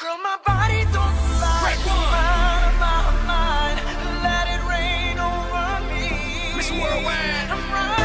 Girl, my body don't lie. My, my, my mind. Let it rain over me. Miss Worldwide.